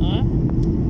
啊。